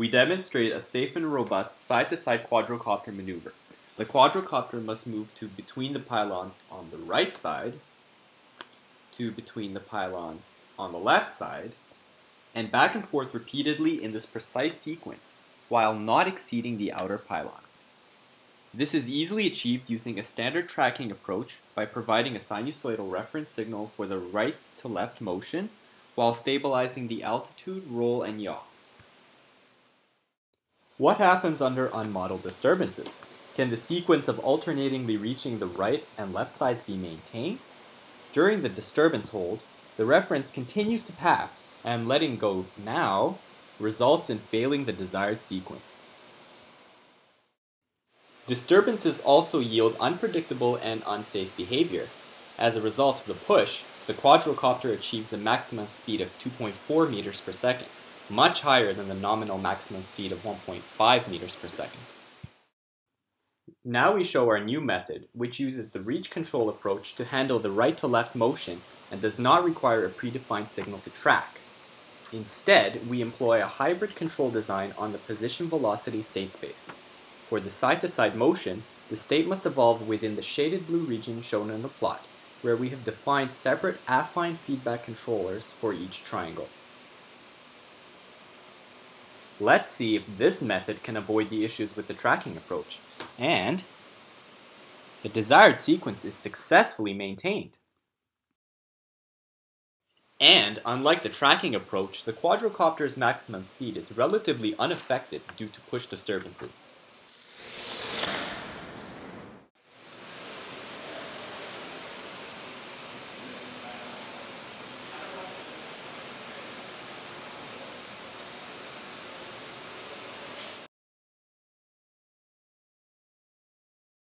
we demonstrate a safe and robust side-to-side quadrocopter maneuver. The quadrocopter must move to between the pylons on the right side, to between the pylons on the left side, and back and forth repeatedly in this precise sequence, while not exceeding the outer pylons. This is easily achieved using a standard tracking approach by providing a sinusoidal reference signal for the right to left motion while stabilizing the altitude, roll, and yaw. What happens under unmodeled disturbances? Can the sequence of alternatingly reaching the right and left sides be maintained? During the disturbance hold, the reference continues to pass, and letting go now results in failing the desired sequence. Disturbances also yield unpredictable and unsafe behavior. As a result of the push, the quadrocopter achieves a maximum speed of 2.4 meters per second, much higher than the nominal maximum speed of 1.5 meters per second. Now we show our new method, which uses the reach control approach to handle the right to left motion and does not require a predefined signal to track. Instead, we employ a hybrid control design on the position velocity state space. For the side-to-side -side motion, the state must evolve within the shaded blue region shown in the plot, where we have defined separate affine feedback controllers for each triangle. Let's see if this method can avoid the issues with the tracking approach. And the desired sequence is successfully maintained. And, unlike the tracking approach, the quadrocopter's maximum speed is relatively unaffected due to push disturbances.